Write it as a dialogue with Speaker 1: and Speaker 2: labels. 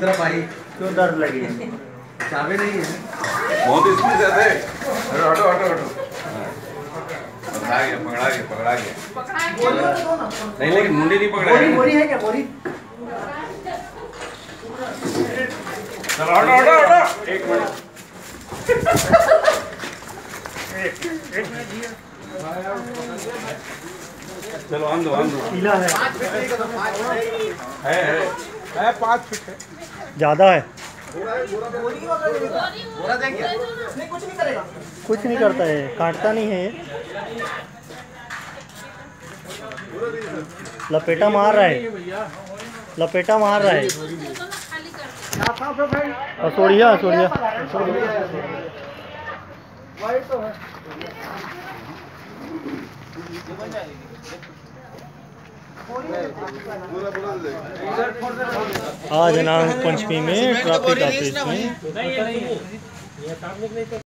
Speaker 1: क्यों दर्द लगी
Speaker 2: चाबी नहीं है।
Speaker 3: बहुत स्पीड से थे अरे हटो हटो हटो। पकड़ा गया पकड़ा गया पकड़ा गया नहीं लेकिन मुंडी नहीं पकड़ा
Speaker 1: बोरी
Speaker 3: है
Speaker 1: बोरी है क्या बोरी?
Speaker 3: चलो हटो हटो हटो। एक मिनट। चलो आन दो आन दो।
Speaker 1: पीला है।
Speaker 3: है है।
Speaker 2: है, पाँच फीट है।
Speaker 1: ज़्यादा है? कुछ नहीं करता है काटता नहीं है लपेटा मार रहा है। लपेटा मार रहा है। असोड़िया असोड़िया आज नाग पंचमी में ट्रैफ़िक ऑफ़िस में।